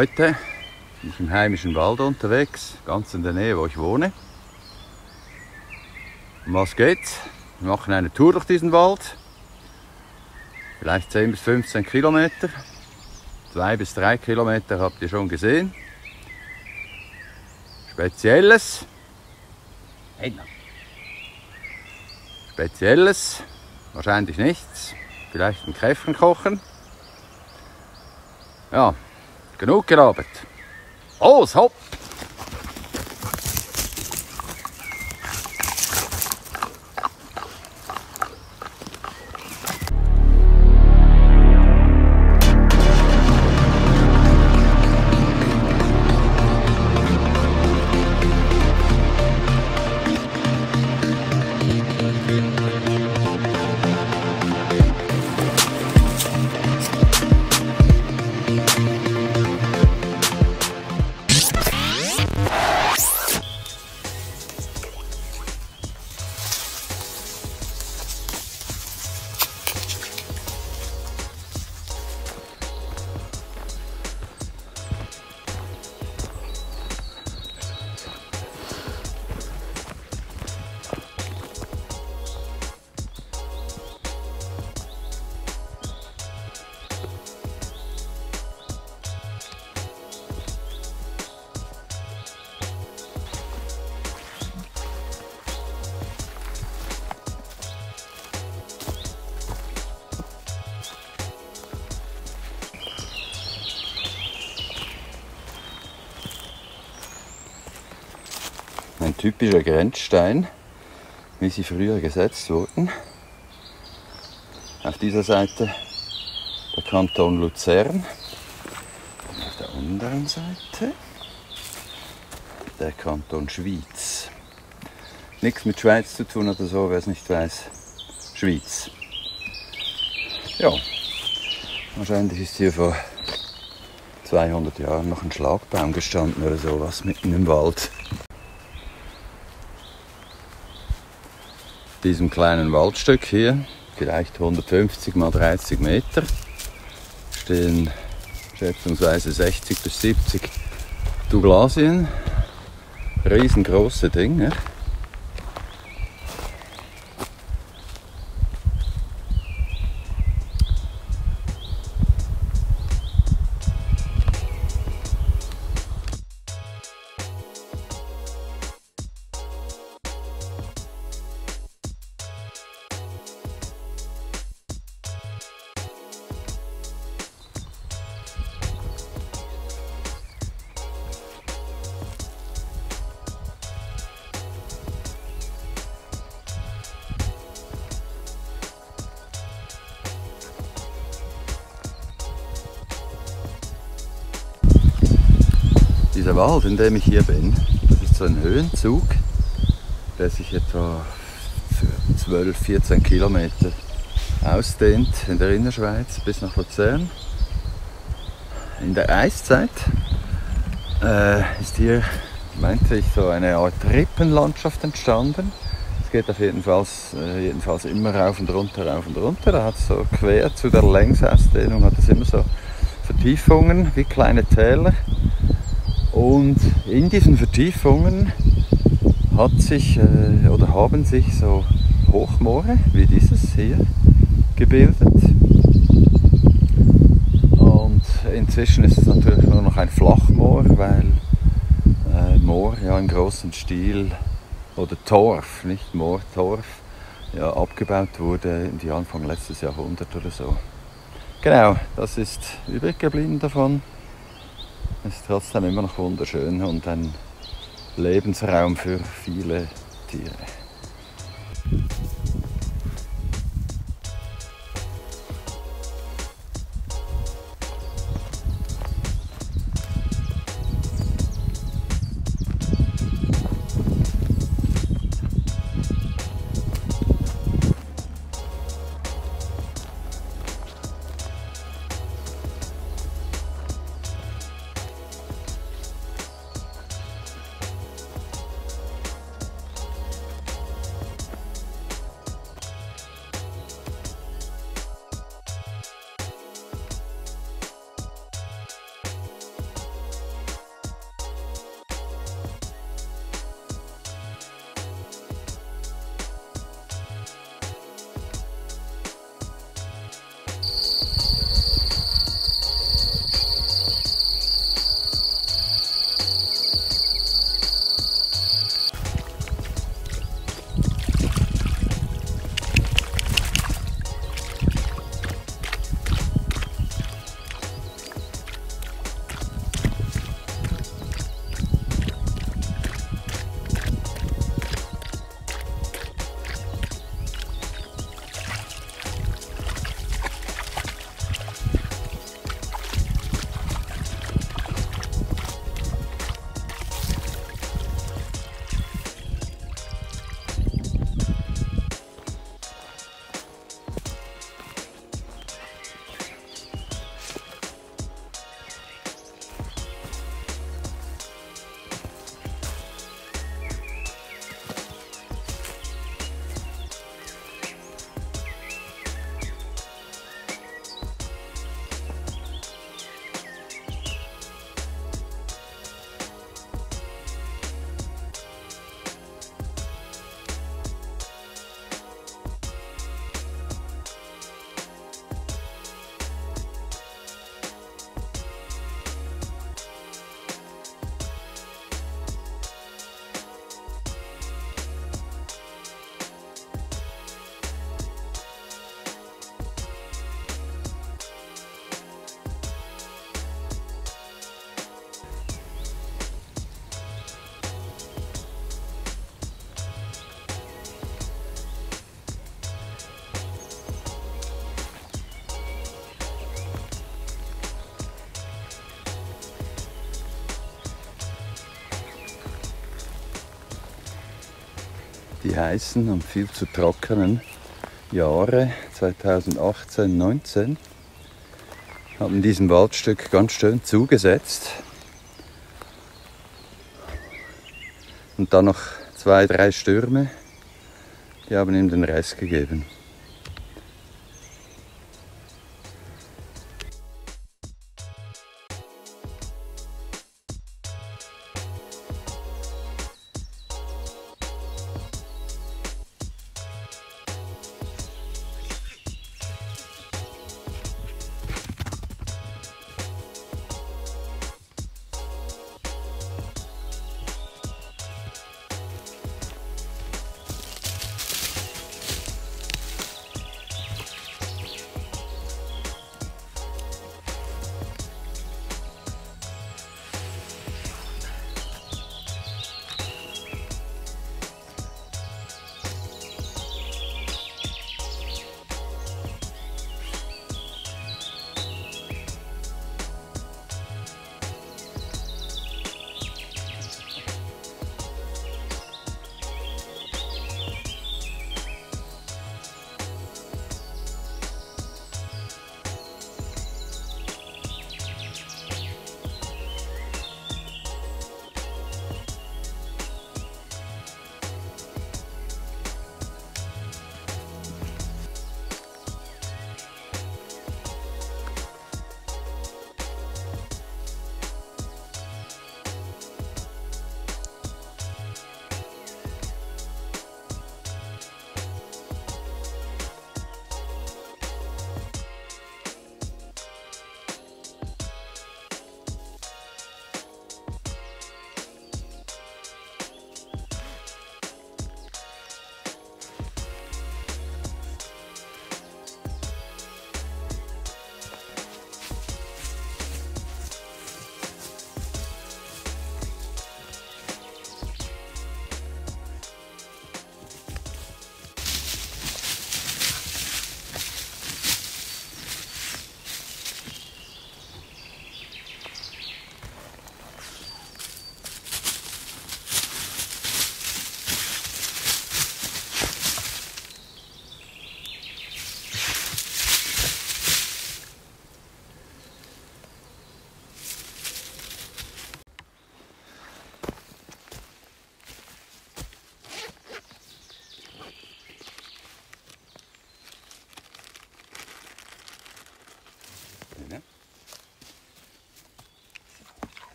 Heute bin ich im heimischen Wald unterwegs, ganz in der Nähe, wo ich wohne. Um was geht's? Wir machen eine Tour durch diesen Wald. Vielleicht 10 bis 15 Kilometer. Zwei bis drei Kilometer habt ihr schon gesehen. Spezielles. Spezielles. Wahrscheinlich nichts. Vielleicht ein Käffchen kochen. Ja, genug gelabert. Los, hopp! Typischer Grenzstein, wie sie früher gesetzt wurden. Auf dieser Seite der Kanton Luzern. Und auf der anderen Seite der Kanton Schwyz. Nichts mit Schweiz zu tun oder so, wer es nicht weiß. Schwyz. Ja, wahrscheinlich ist hier vor 200 Jahren noch ein Schlagbaum gestanden oder sowas mitten im Wald. Diesem kleinen Waldstück hier, vielleicht 150 mal 30 Meter, stehen schätzungsweise 60 bis 70 Douglasien. Riesengroße Dinge. Dieser Wald, in dem ich hier bin, das ist so ein Höhenzug, der sich etwa 12, 14 Kilometer ausdehnt in der Innerschweiz bis nach Luzern. In der Eiszeit äh, ist hier, meinte ich, so eine Art Rippenlandschaft entstanden. Es geht auf jeden Fall, äh, jedenfalls immer rauf und runter, rauf und runter. Da hat es so quer zu der Längsausdehnung hat es immer so Vertiefungen wie kleine Täler. Und in diesen Vertiefungen hat sich äh, oder haben sich so Hochmoore wie dieses hier gebildet. Und inzwischen ist es natürlich nur noch ein Flachmoor, weil äh, Moor ja im großen Stil oder Torf, nicht Moor, Torf, ja, abgebaut wurde in die Anfang letztes Jahrhundert oder so. Genau, das ist übrig geblieben davon. Ist trotzdem immer noch wunderschön und ein Lebensraum für viele Tiere. Die heißen und viel zu trockenen Jahre 2018, 19 haben diesem Waldstück ganz schön zugesetzt. Und dann noch zwei, drei Stürme, die haben ihm den Rest gegeben.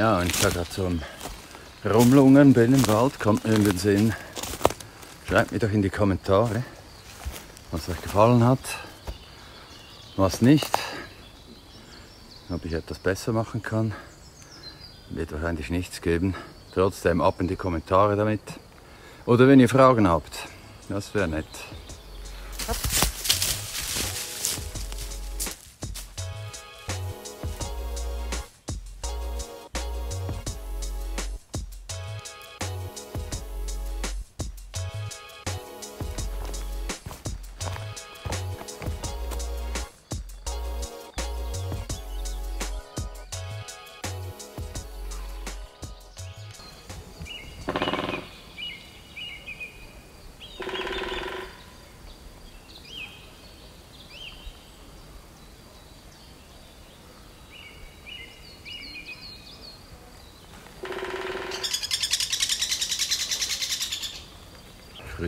Ja, und ich da gerade zum Rumlungern bin im Wald, kommt mir in den Sinn, schreibt mir doch in die Kommentare, was euch gefallen hat, was nicht, ob ich etwas besser machen kann. Wird wahrscheinlich nichts geben. Trotzdem ab in die Kommentare damit. Oder wenn ihr Fragen habt, das wäre nett.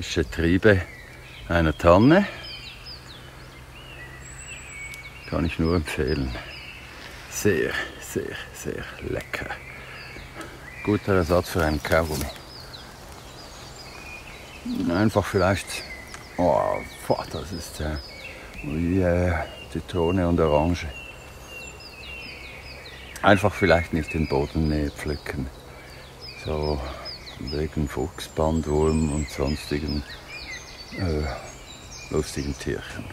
Frische Triebe einer Tanne. Kann ich nur empfehlen. Sehr, sehr, sehr lecker. Guter Ersatz für einen Kaugummi. Einfach vielleicht, oh, das ist äh, wie äh, Zitrone und Orange. Einfach vielleicht nicht den Boden pflücken. So wegen Fuchsbandwurm und sonstigen äh, lustigen Tierchen.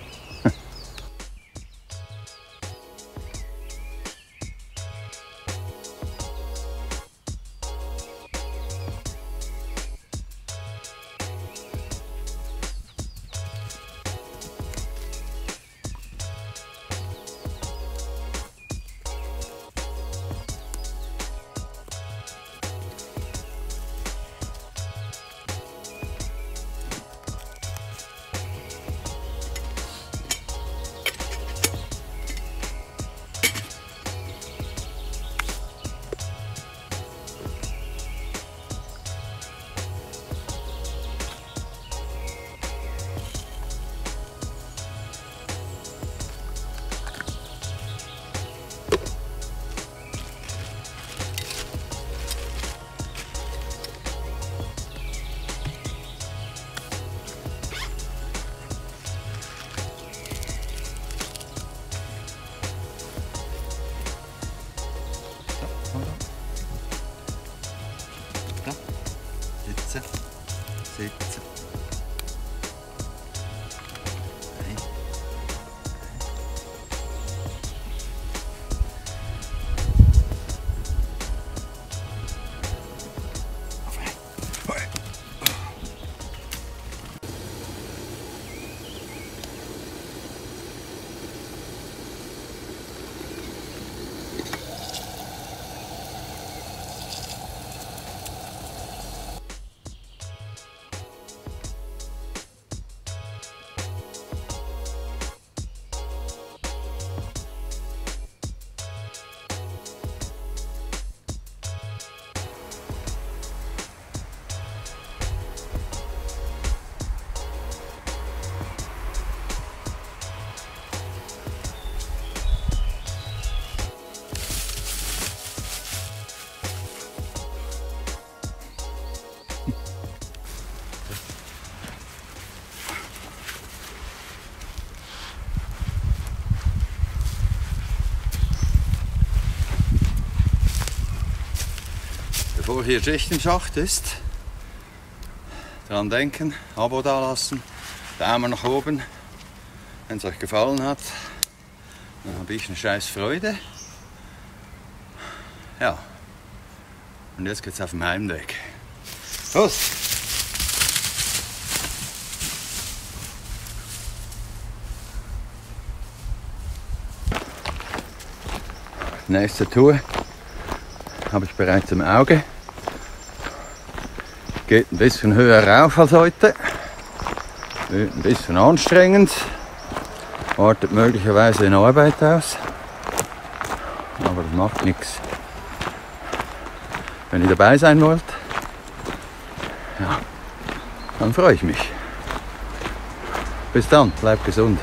Bevor hier Schicht im Schacht ist, daran denken, Abo dalassen, Daumen nach oben, wenn es euch gefallen hat. Dann habe ich eine scheiß Freude. Ja, und jetzt geht's auf dem Heimweg. Los! Nächste Tour habe ich bereits im Auge. Geht ein bisschen höher rauf als heute. Wird ein bisschen anstrengend. Wartet möglicherweise in Arbeit aus. Aber das macht nichts. Wenn ihr dabei sein wollt, ja, dann freue ich mich. Bis dann, bleibt gesund.